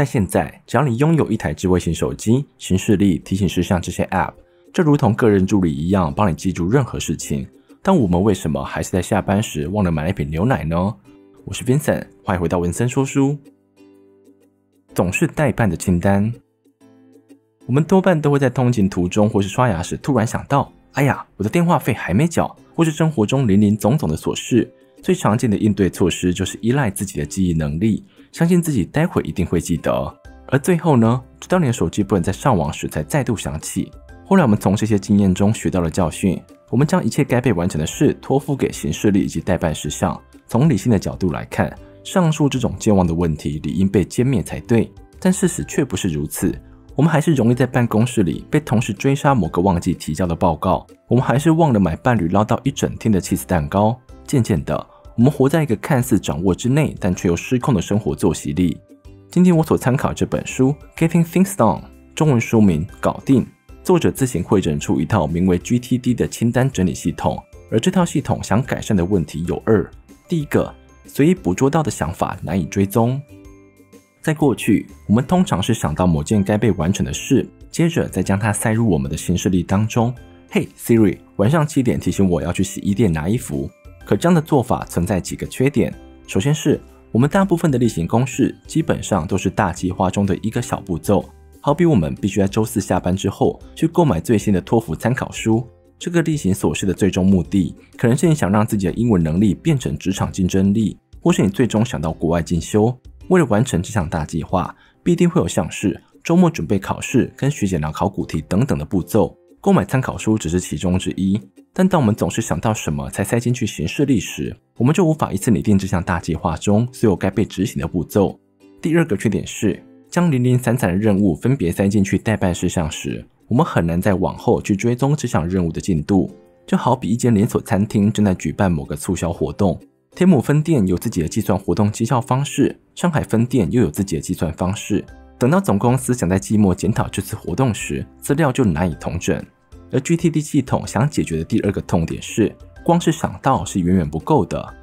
在现在，只要你拥有一台智慧型手机，行事历、提醒事项这些 App，就如同个人助理一样，帮你记住任何事情。但我们为什么还是在下班时忘了买一瓶牛奶呢？我是 Vincent，欢迎回到文森说书。总是代办的清单，我们多半都会在通勤途中或是刷牙时突然想到：哎呀，我的电话费还没缴，或是生活中林林总总的琐事。最常见的应对措施就是依赖自己的记忆能力。相信自己待会一定会记得，而最后呢，直到你的手机不能在上网时才再度响起。后来我们从这些经验中学到了教训，我们将一切该被完成的事托付给行事历以及代办事项。从理性的角度来看，上述这种健忘的问题理应被歼灭才对，但事实却不是如此。我们还是容易在办公室里被同事追杀某个忘记提交的报告，我们还是忘了买伴侣唠叨一整天的妻子蛋糕。渐渐的。我们活在一个看似掌握之内，但却又失控的生活作息里。今天我所参考这本书《Getting Things Done》，中文书名《搞定》，作者自行绘整出一套名为 GTD 的清单整理系统。而这套系统想改善的问题有二：第一个，随意捕捉到的想法难以追踪。在过去，我们通常是想到某件该被完成的事，接着再将它塞入我们的行事历当中。嘿，Siri，晚上七点提醒我要去洗衣店拿衣服。可这样的做法存在几个缺点。首先是我们大部分的例行公事基本上都是大计划中的一个小步骤，好比我们必须在周四下班之后去购买最新的托福参考书。这个例行琐事的最终目的，可能是你想让自己的英文能力变成职场竞争力，或是你最终想到国外进修。为了完成这项大计划，必定会有像是周末准备考试、跟学姐聊考古题等等的步骤。购买参考书只是其中之一，但当我们总是想到什么才塞进去行事历时，我们就无法一次拟定这项大计划中所有该被执行的步骤。第二个缺点是，将零零散散的任务分别塞进去待办事项时，我们很难在往后去追踪这项任务的进度。就好比一间连锁餐厅正在举办某个促销活动，天母分店有自己的计算活动绩效方式，上海分店又有自己的计算方式。等到总公司想在季末检讨这次活动时，资料就难以同整。而 GTD 系统想解决的第二个痛点是，光是想到是远远不够的。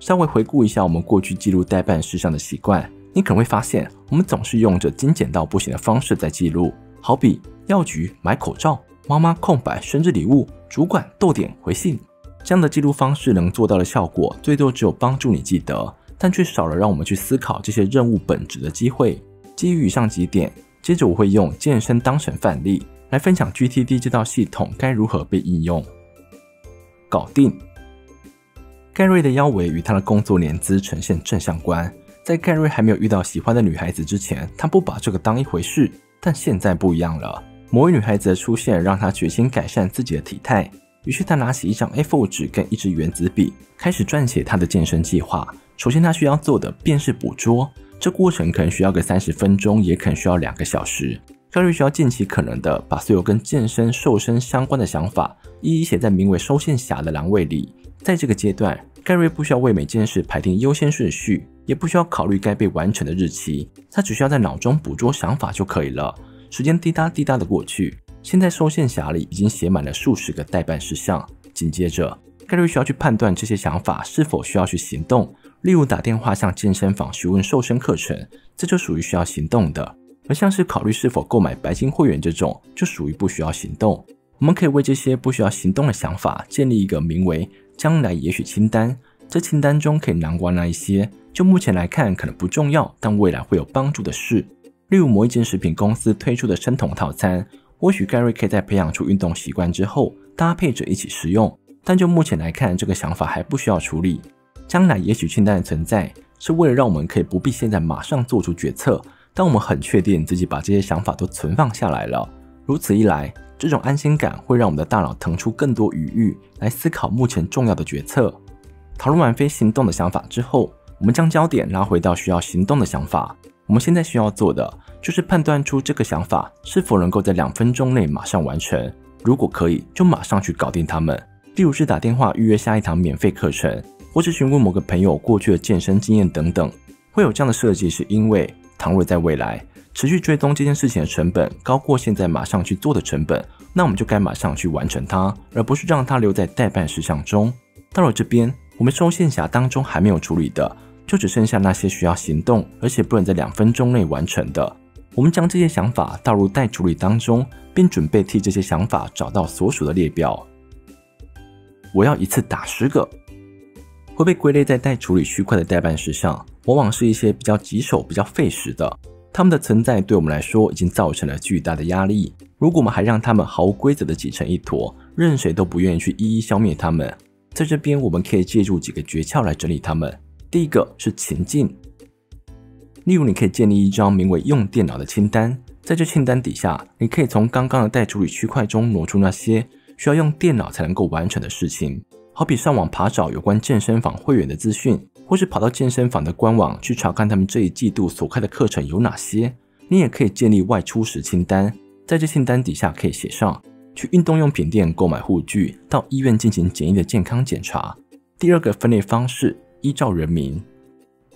稍微回顾一下我们过去记录代办事项的习惯，你可能会发现，我们总是用着精简到不行的方式在记录。好比药局买口罩，妈妈空白生日礼物，主管逗点回信，这样的记录方式能做到的效果，最多只有帮助你记得，但却少了让我们去思考这些任务本质的机会。基于以上几点，接着我会用健身当成范例来分享 GTD 这套系统该如何被应用。搞定。盖瑞的腰围与他的工作年资呈现正相关。在盖瑞还没有遇到喜欢的女孩子之前，他不把这个当一回事。但现在不一样了，某位女孩子的出现让他决心改善自己的体态。于是他拿起一张 A4 纸跟一支原子笔，开始撰写他的健身计划。首先他需要做的便是捕捉。这过程可能需要个三十分钟，也可能需要两个小时。盖瑞需要尽其可能的把所有跟健身、瘦身相关的想法一一写在名为“收线匣”的栏位里。在这个阶段，盖瑞不需要为每件事排定优先顺序，也不需要考虑该被完成的日期，他只需要在脑中捕捉想法就可以了。时间滴答滴答的过去，现在收线匣里已经写满了数十个待办事项。紧接着，盖瑞需要去判断这些想法是否需要去行动。例如打电话向健身房询问瘦身课程，这就属于需要行动的；而像是考虑是否购买白金会员这种，就属于不需要行动。我们可以为这些不需要行动的想法建立一个名为“将来也许”清单。这清单中可以囊括那一些就目前来看可能不重要，但未来会有帮助的事。例如某一间食品公司推出的生酮套餐，或许盖瑞可以在培养出运动习惯之后搭配着一起食用。但就目前来看，这个想法还不需要处理。将来也许清单的存在是为了让我们可以不必现在马上做出决策，当我们很确定自己把这些想法都存放下来了。如此一来，这种安心感会让我们的大脑腾出更多余裕来思考目前重要的决策。讨论完非行动的想法之后，我们将焦点拉回到需要行动的想法。我们现在需要做的就是判断出这个想法是否能够在两分钟内马上完成。如果可以，就马上去搞定它们。例如是打电话预约下一堂免费课程。或是询问某个朋友过去的健身经验等等，会有这样的设计，是因为倘若在未来持续追踪这件事情的成本高过现在马上去做的成本，那我们就该马上去完成它，而不是让它留在待办事项中。到了这边，我们收线匣当中还没有处理的，就只剩下那些需要行动，而且不能在两分钟内完成的。我们将这些想法倒入待处理当中，并准备替这些想法找到所属的列表。我要一次打十个。会被归类在待处理区块的代办事项，往往是一些比较棘手、比较费时的。它们的存在对我们来说已经造成了巨大的压力。如果我们还让它们毫无规则的挤成一坨，任谁都不愿意去一一消灭它们。在这边，我们可以借助几个诀窍来整理它们。第一个是情境，例如你可以建立一张名为“用电脑”的清单，在这清单底下，你可以从刚刚的待处理区块中挪出那些需要用电脑才能够完成的事情。好比上网爬找有关健身房会员的资讯，或是跑到健身房的官网去查看他们这一季度所开的课程有哪些。你也可以建立外出时清单，在这清单底下可以写上去运动用品店购买护具，到医院进行简易的健康检查。第二个分类方式依照人名，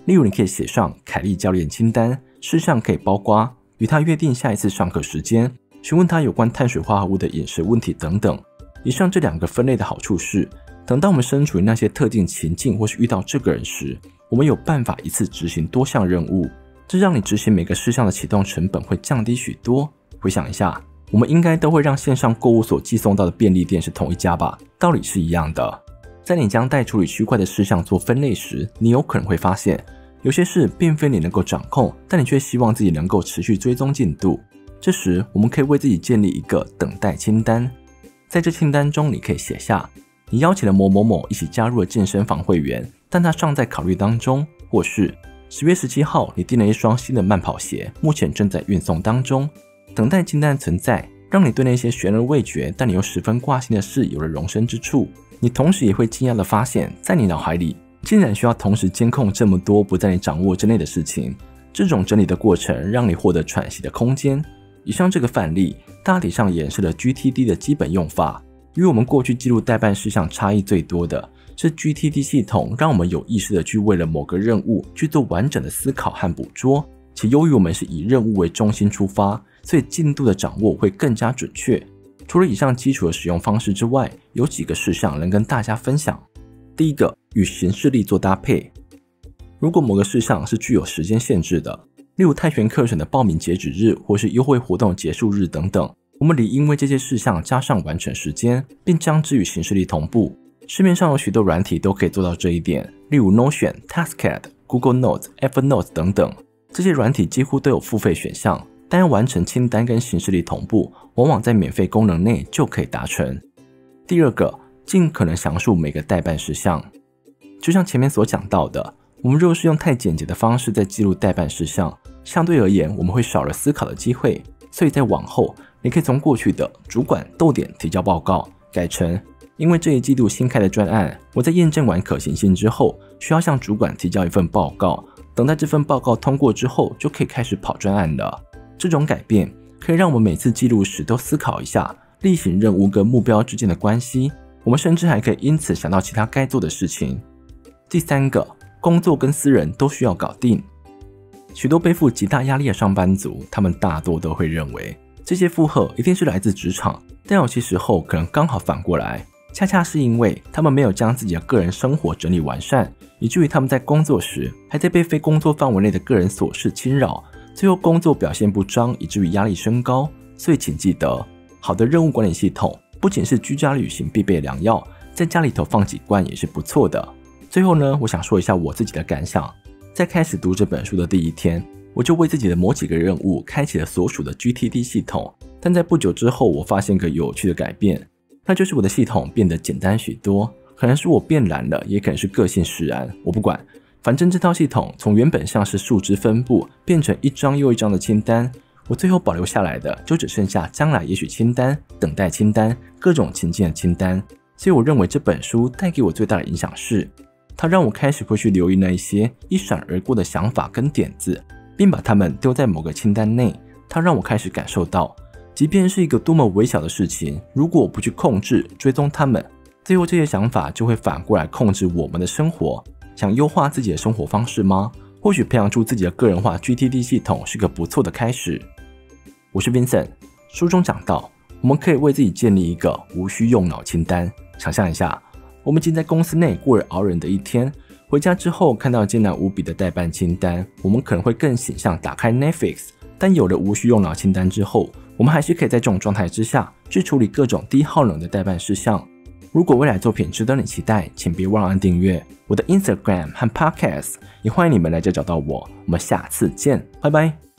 例如你可以写上凯利教练清单，事项可以包括与他约定下一次上课时间，询问他有关碳水化合物的饮食问题等等。以上这两个分类的好处是。等到我们身处于那些特定情境，或是遇到这个人时，我们有办法一次执行多项任务，这让你执行每个事项的启动成本会降低许多。回想一下，我们应该都会让线上购物所寄送到的便利店是同一家吧？道理是一样的。在你将待处理区块的事项做分类时，你有可能会发现，有些事并非你能够掌控，但你却希望自己能够持续追踪进度。这时，我们可以为自己建立一个等待清单，在这清单中，你可以写下。你邀请了某某某一起加入了健身房会员，但他尚在考虑当中。或是十月十七号，你订了一双新的慢跑鞋，目前正在运送当中。等待清单存在，让你对那些悬而未决但你又十分挂心的事有了容身之处。你同时也会惊讶的发现，在你脑海里竟然需要同时监控这么多不在你掌握之内的事情。这种整理的过程让你获得喘息的空间。以上这个范例大体上演示了 GTD 的基本用法。与我们过去记录代办事项差异最多的是，GTD 系统让我们有意识的去为了某个任务去做完整的思考和捕捉。且由于我们是以任务为中心出发，所以进度的掌握会更加准确。除了以上基础的使用方式之外，有几个事项能跟大家分享。第一个，与行事历做搭配。如果某个事项是具有时间限制的，例如泰拳课程的报名截止日，或是优惠活动结束日等等。我们理应为这些事项加上完成时间，并将之与行事历同步。市面上有许多软体都可以做到这一点，例如 Notion、Taskad、Google Notes、Evernote 等等。这些软体几乎都有付费选项，但要完成清单跟行事历同步，往往在免费功能内就可以达成。第二个，尽可能详述每个代办事项。就像前面所讲到的，我们若是用太简洁的方式在记录代办事项，相对而言我们会少了思考的机会，所以在往后。你可以从过去的主管逗点提交报告改成，因为这一季度新开的专案，我在验证完可行性之后，需要向主管提交一份报告，等待这份报告通过之后，就可以开始跑专案了。这种改变可以让我们每次记录时都思考一下例行任务跟目标之间的关系，我们甚至还可以因此想到其他该做的事情。第三个，工作跟私人都需要搞定。许多背负极大压力的上班族，他们大多都会认为。这些负荷一定是来自职场，但有些时候可能刚好反过来，恰恰是因为他们没有将自己的个人生活整理完善，以至于他们在工作时还在被非工作范围内的个人琐事侵扰，最后工作表现不彰，以至于压力升高。所以请记得，好的任务管理系统不仅是居家旅行必备良药，在家里头放几罐也是不错的。最后呢，我想说一下我自己的感想，在开始读这本书的第一天。我就为自己的某几个任务开启了所属的 GTD 系统，但在不久之后，我发现个有趣的改变，那就是我的系统变得简单许多。可能是我变懒了，也可能是个性使然，我不管。反正这套系统从原本像是树枝分布，变成一张又一张的清单，我最后保留下来的就只剩下将来也许清单、等待清单、各种情境的清单。所以我认为这本书带给我最大的影响是，它让我开始会去留意那一些一闪而过的想法跟点子。并把它们丢在某个清单内。它让我开始感受到，即便是一个多么微小的事情，如果我不去控制、追踪它们，最后这些想法就会反过来控制我们的生活。想优化自己的生活方式吗？或许培养出自己的个人化 GTD 系统是个不错的开始。我是 Vincent，书中讲到，我们可以为自己建立一个无需用脑清单。想象一下，我们已经在公司内过了熬人的一天。回家之后看到艰难无比的代办清单，我们可能会更倾向打开 Netflix。但有了无需用脑清单之后，我们还是可以在这种状态之下去处理各种低耗能的代办事项。如果未来作品值得你期待，请别忘了按订阅我的 Instagram 和 Podcast，也欢迎你们来这找到我。我们下次见，拜拜。